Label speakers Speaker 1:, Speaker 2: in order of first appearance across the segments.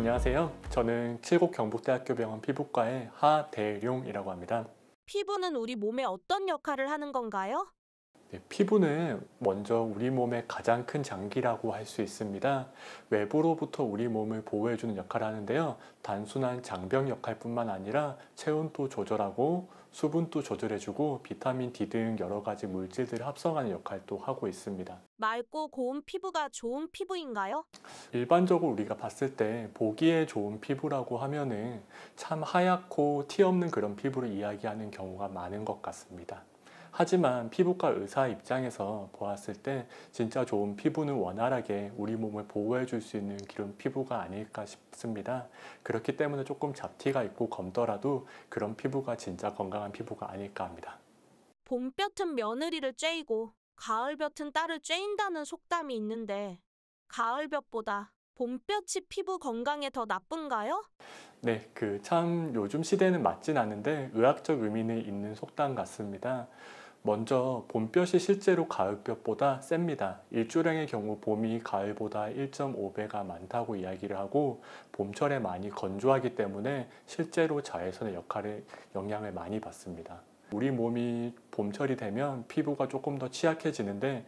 Speaker 1: 안녕하세요. 저는 칠곡 경북대학교 병원 피부과의 하대룡이라고 합니다.
Speaker 2: 피부는 우리 몸에 어떤 역할을 하는 건가요?
Speaker 1: 네, 피부는 먼저 우리 몸의 가장 큰 장기라고 할 수 있습니다. 외부로부터 우리 몸을 보호해주는 역할을 하는데요. 단순한 장병 역할뿐만 아니라 체온도 조절하고 수분도 조절해주고 비타민 D 등 여러 가지 물질들을 합성하는 역할도 하고 있습니다.
Speaker 2: 맑고 고운 피부가 좋은 피부인가요?
Speaker 1: 일반적으로 우리가 봤을 때 보기에 좋은 피부라고 하면은 참 하얗고 티 없는 그런 피부를 이야기하는 경우가 많은 것 같습니다. 하지만 피부과 의사 입장에서 보았을 때 진짜 좋은 피부는 원활하게 우리 몸을 보호해 줄 수 있는 그런 피부가 아닐까 싶습니다. 그렇기 때문에 조금 잡티가 있고 검더라도 그런 피부가 진짜 건강한 피부가 아닐까 합니다.
Speaker 2: 봄볕은 며느리를 쬐이고 가을볕은 딸을 쬐인다는 속담이 있는데 가을볕보다 봄볕이 피부 건강에 더 나쁜가요?
Speaker 1: 네, 그 참 요즘 시대는 맞진 않은데 의학적 의미는 있는 속담 같습니다. 먼저 봄볕이 실제로 가을볕보다 셉니다. 일조량의 경우 봄이 가을보다 1.5배가 많다고 이야기를 하고 봄철에 많이 건조하기 때문에 실제로 자외선의 역할에 영향을 많이 받습니다. 우리 몸이 봄철이 되면 피부가 조금 더 취약해지는데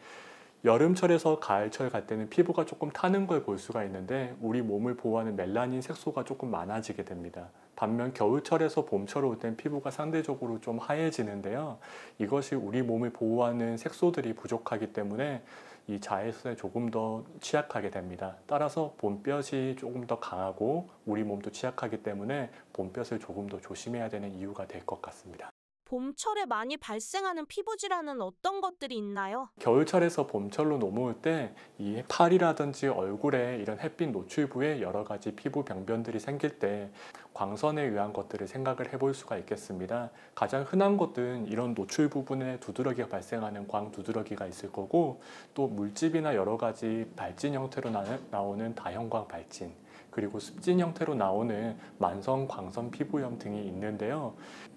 Speaker 1: 여름철에서 가을철 갈 때는 피부가 조금 타는 걸 볼 수가 있는데 우리 몸을 보호하는 멜라닌 색소가 조금 많아지게 됩니다. 반면 겨울철에서 봄철 올 땐 피부가 상대적으로 좀 하얘지는데요. 이것이 우리 몸을 보호하는 색소들이 부족하기 때문에 이 자외선에 조금 더 취약하게 됩니다. 따라서 봄볕이 조금 더 강하고 우리 몸도 취약하기 때문에 봄볕을 조금 더 조심해야 되는 이유가 될 것 같습니다.
Speaker 2: 봄철에 많이 발생하는 피부 질환은 어떤 것들이 있나요?
Speaker 1: 겨울철에서 봄철로 넘어올 때 이 팔이라든지 얼굴에 이런 햇빛 노출 부에 여러 가지 피부 병변들이 생길 때 광선에 의한 것들을 생각을 해볼 수가 있겠습니다. 가장 흔한 것은 이런 노출 부분에 두드러기가 발생하는 광 두드러기가 있을 거고 또 물집이나 여러 가지 발진 형태로 나오는 다형광 발진 그리고 습진 형태로 나오는 만성 광선 피부염 등이 있는데요.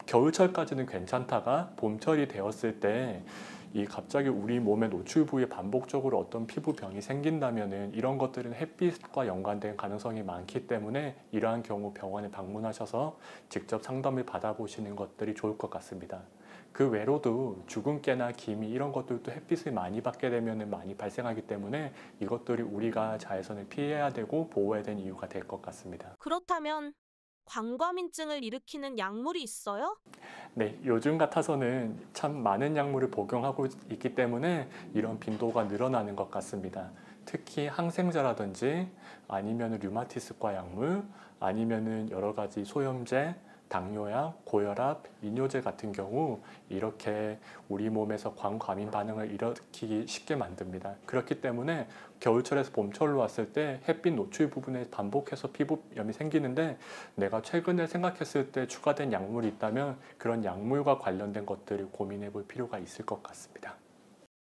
Speaker 1: 겨울철까지는 괜찮다가 봄철이 되었을 때 이 갑자기 우리 몸의 노출 부위에 반복적으로 어떤 피부병이 생긴다면은 이런 것들은 햇빛과 연관된 가능성이 많기 때문에 이러한 경우 병원에 방문하셔서 직접 상담을 받아보시는 것들이 좋을 것 같습니다. 그 외로도 주근깨나 기미 이런 것들도 햇빛을 많이 받게 되면 많이 발생하기 때문에 이것들이 우리가 자외선을 피해야 되고 보호해야 되는 이유가 될 것 같습니다.
Speaker 2: 그렇다면 광과민증을 일으키는 약물이 있어요?
Speaker 1: 네, 요즘 같아서는 참 많은 약물을 복용하고 있기 때문에 이런 빈도가 늘어나는 것 같습니다. 특히 항생제라든지 아니면 류마티스과 약물 아니면은 여러 가지 소염제 당뇨약, 고혈압, 이뇨제 같은 경우 이렇게 우리 몸에서 광과민 반응을 일으키기 쉽게 만듭니다. 그렇기 때문에 겨울철에서 봄철로 왔을 때 햇빛 노출 부분에 반복해서 피부염이 생기는데 내가 최근에 생각했을 때 추가된 약물이 있다면 그런 약물과 관련된 것들을 고민해 볼 필요가 있을 것 같습니다.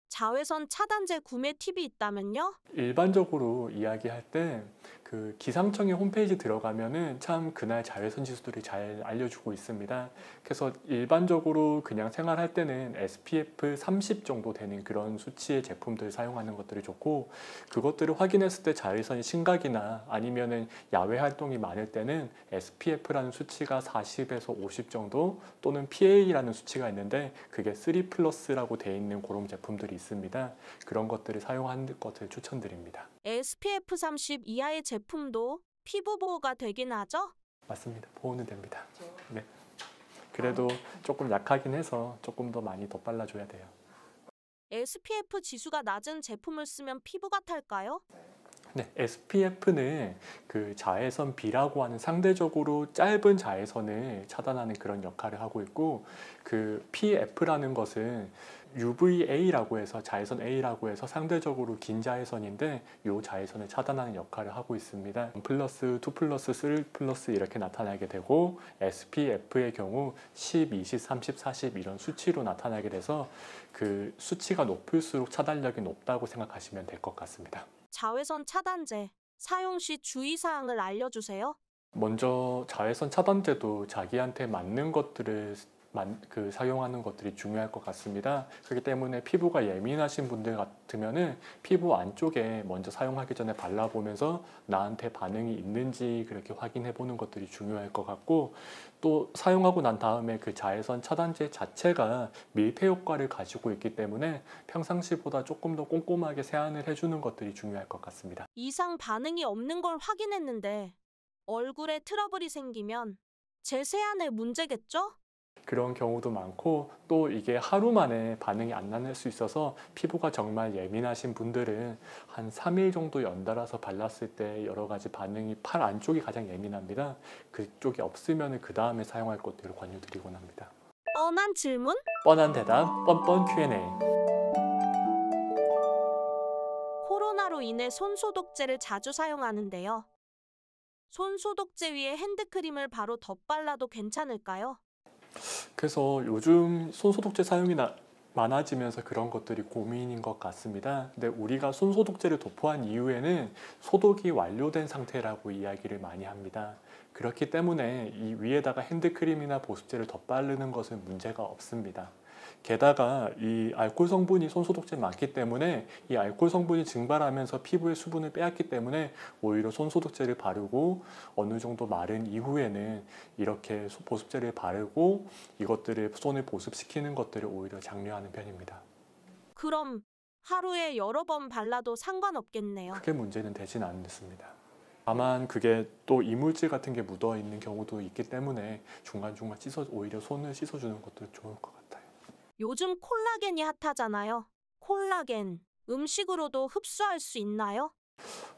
Speaker 2: 자외선 차단제 구매 팁이 있다면요?
Speaker 1: 일반적으로 이야기할 때그 기상청의 홈페이지 들어가면은 참 그날 자외선 지수들이 잘 알려주고 있습니다. 그래서 일반적으로 그냥 생활할 때는 SPF 30 정도 되는 그런 수치의 제품들 사용하는 것들이 좋고 그것들을 확인했을 때 자외선이 심각이나 아니면은 야외 활동이 많을 때는 SPF라는 수치가 40에서 50 정도 또는 PA라는 수치가 있는데 그게 3 플러스라고 돼 있는 그런 제품들이 있습니다. 그런 것들을 사용하는 것을 추천드립니다.
Speaker 2: SPF 30 이하의 제품도 피부 보호가 되긴 하죠?
Speaker 1: 맞습니다. 보호는 됩니다. 네. 그래도 조금 약하긴 해서 조금 더 많이 더 빨라줘야 돼요.
Speaker 2: SPF 지수가 낮은 제품을 쓰면 피부가 탈까요?
Speaker 1: 네, SPF는 그 자외선 B라고 하는 상대적으로 짧은 자외선을 차단하는 그런 역할을 하고 있고 그 PF라는 것은 UVA라고 해서 자외선 A라고 해서 상대적으로 긴 자외선인데 이 자외선을 차단하는 역할을 하고 있습니다. 1 플러스, 2 플러스, 3 플러스 이렇게 나타나게 되고 SPF의 경우 10, 20, 30, 40 이런 수치로 나타나게 돼서 그 수치가 높을수록 차단력이 높다고 생각하시면 될 것 같습니다.
Speaker 2: 자외선 차단제 사용 시 주의사항을 알려주세요.
Speaker 1: 먼저 자외선 차단제도 자기한테 맞는 것들을 만- 그 사용하는 것들이 중요할 것 같습니다. 그렇기 때문에 피부가 예민하신 분들 같으면은 피부 안쪽에 먼저 사용하기 전에 발라보면서 나한테 반응이 있는지 그렇게 확인해 보는 것들이 중요할 것 같고 또 사용하고 난 다음에 그 자외선 차단제 자체가 밀폐 효과를 가지고 있기 때문에 평상시보다 조금 더 꼼꼼하게 세안을 해주는 것들이 중요할 것 같습니다.
Speaker 2: 이상 반응이 없는 걸 확인했는데 얼굴에 트러블이 생기면 제 세안에 문제겠죠?
Speaker 1: 그런 경우도 많고 또 이게 하루 만에 반응이 안 나는 수 있어서 피부가 정말 예민하신 분들은 한 3일 정도 연달아서 발랐을 때 여러 가지 반응이 팔 안쪽이 가장 예민합니다. 그쪽이 없으면 그 다음에 사용할 것들을 권유드리곤 합니다.
Speaker 2: 뻔한 질문?
Speaker 1: 뻔한 대답, 뻔뻔 Q&A.
Speaker 2: 코로나로 인해 손소독제를 자주 사용하는데요. 손소독제 위에 핸드크림을 바로 덧발라도 괜찮을까요?
Speaker 1: 그래서 요즘 손소독제 사용이 나- 많아지면서 그런 것들이 고민인 것 같습니다. 근데 우리가 손소독제를 도포한 이후에는 소독이 완료된 상태라고 이야기를 많이 합니다. 그렇기 때문에 이 위에다가 핸드크림이나 보습제를 덧바르는 것은 문제가 없습니다. 게다가 이 알코올 성분이 손소독제에 많기 때문에 이 알코올 성분이 증발하면서 피부의 수분을 빼앗기 때문에 오히려 손소독제를 바르고 어느 정도 마른 이후에는 이렇게 소- 보습제를 바르고 이것들을 손을 보습시키는 것들을 오히려 장려하는 편입니다.
Speaker 2: 그럼 하루에 여러 번 발라도 상관없겠네요.
Speaker 1: 크게 문제는 되진 않습니다. 다만 그게 또 이물질 같은 게 묻어 있는 경우도 있기 때문에 중간중간 씻어 오히려 손을 씻어주는 것도 좋을 것 같아요.
Speaker 2: 요즘 콜라겐이 핫하잖아요. 콜라겐 음식으로도 흡수할 수 있나요?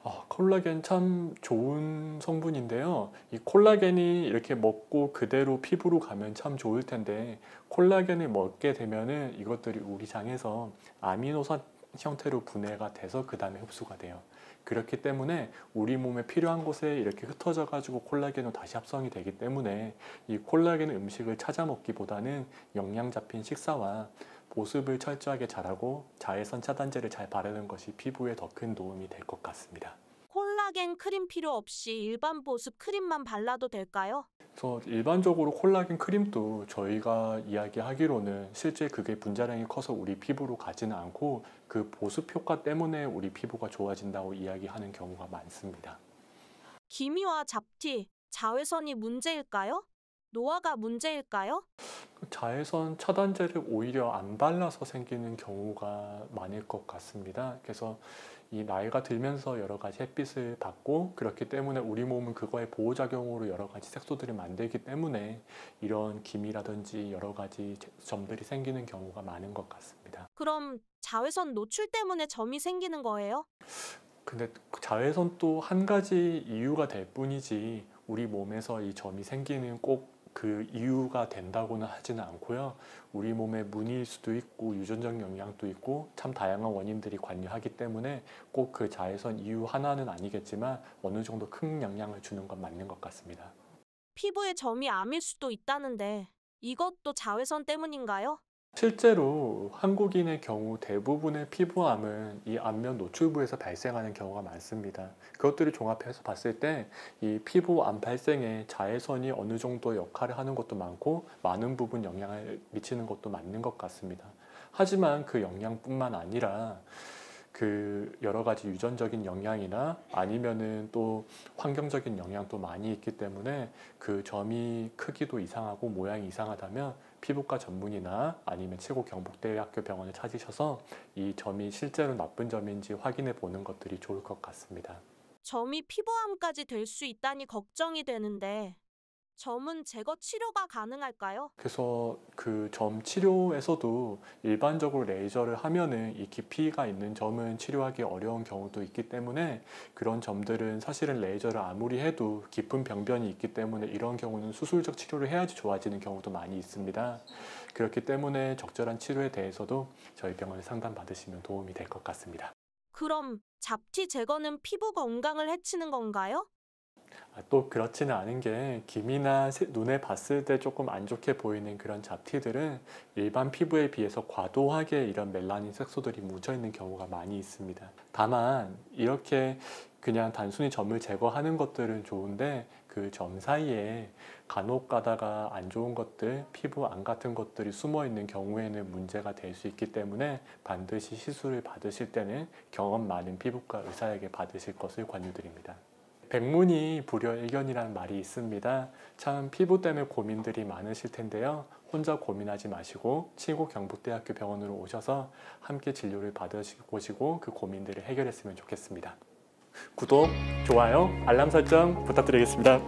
Speaker 1: 아, 콜라겐 참 좋은 성분인데요. 이 콜라겐이 이렇게 먹고 그대로 피부로 가면 참 좋을 텐데 콜라겐을 먹게 되면은 이것들이 우리 장에서 아미노산 형태로 분해가 돼서 그 다음에 흡수가 돼요. 그렇기 때문에 우리 몸에 필요한 곳에 이렇게 흩어져 가지고 콜라겐으로 다시 합성이 되기 때문에 이 콜라겐 음식을 찾아 먹기보다는 영양 잡힌 식사와 보습을 철저하게 잘하고 자외선 차단제를 잘 바르는 것이 피부에 더 큰 도움이 될 것 같습니다.
Speaker 2: 콜라겐 크림 필요 없이 일반 보습 크림만 발라도 될까요?
Speaker 1: 그래서 일반적으로 콜라겐 크림도 저희가 이야기하기로는 실제 그게 분자량이 커서 우리 피부로 가지는 않고 그 보습 효과 때문에 우리 피부가 좋아진다고 이야기하는 경우가 많습니다.
Speaker 2: 기미와 잡티, 자외선이 문제일까요? 노화가 문제일까요?
Speaker 1: 자외선 차단제를 오히려 안 발라서 생기는 경우가 많을 것 같습니다. 그래서 이 나이가 들면서 여러 가지 햇빛을 받고 그렇기 때문에 우리 몸은 그거의 보호작용으로 여러 가지 색소들을 만들기 때문에 이런 기미라든지 여러 가지 점들이 생기는 경우가 많은 것 같습니다.
Speaker 2: 그럼 자외선 노출 때문에 점이 생기는 거예요?
Speaker 1: 근데 그 자외선도 한 가지 이유가 될 뿐이지 우리 몸에서 이 점이 생기는 꼭 그 이유가 된다고는 하지는 않고요. 우리 몸에 무늬일 수도 있고 유전적 영향도 있고 참 다양한 원인들이 관여하기 때문에 꼭 그 자외선 이유 하나는 아니겠지만 어느 정도 큰 영향을 주는 건 맞는 것 같습니다.
Speaker 2: 피부에 점이 암일 수도 있다는데 이것도 자외선 때문인가요?
Speaker 1: 실제로 한국인의 경우 대부분의 피부암은 이 안면 노출부에서 발생하는 경우가 많습니다. 그것들을 종합해서 봤을 때 이 피부암 발생에 자외선이 어느 정도 역할을 하는 것도 많고 많은 부분 영향을 미치는 것도 맞는 것 같습니다. 하지만 그 영향뿐만 아니라 그 여러 가지 유전적인 영향이나 아니면은 또 환경적인 영향도 많이 있기 때문에 그 점이 크기도 이상하고 모양이 이상하다면 피부과 전문의나 아니면 최고 경북대학교 병원을 찾으셔서 이 점이 실제로 나쁜 점인지 확인해 보는 것들이 좋을 것 같습니다.
Speaker 2: 점이 피부암까지 될 수 있다니 걱정이 되는데 점은 제거 치료가 가능할까요?
Speaker 1: 그래서 그 점 치료에서도 일반적으로 레이저를 하면은 이 깊이가 있는 점은 치료하기 어려운 경우도 있기 때문에 그런 점들은 사실은 레이저를 아무리 해도 깊은 병변이 있기 때문에 이런 경우는 수술적 치료를 해야지 좋아지는 경우도 많이 있습니다. 그렇기 때문에 적절한 치료에 대해서도 저희 병원에 상담 받으시면 도움이 될 것 같습니다.
Speaker 2: 그럼 잡티 제거는 피부 건강을 해치는 건가요?
Speaker 1: 아, 또 그렇지는 않은 게 김이나 세- 눈에 봤을 때 조금 안 좋게 보이는 그런 잡티들은 일반 피부에 비해서 과도하게 이런 멜라닌 색소들이 묻어 있는 경우가 많이 있습니다. 다만 이렇게 그냥 단순히 점을 제거하는 것들은 좋은데 그그점 사이에 간혹 가다가 안 좋은 것들, 피부 안 같은 것들이 숨어 있는 경우에는 문제가 될 수 있기 때문에 반드시 시술을 받으실 때는 경험 많은 피부과 의사에게 받으실 것을 권유드립니다. 백문이 불여일견이라는 말이 있습니다. 참 피부 때문에 고민들이 많으실 텐데요. 혼자 고민하지 마시고 친구 경북대학교 병원으로 오셔서 함께 진료를 받으시고 그 고민들을 해결했으면 좋겠습니다. 구독, 좋아요, 알람 설정 부탁드리겠습니다.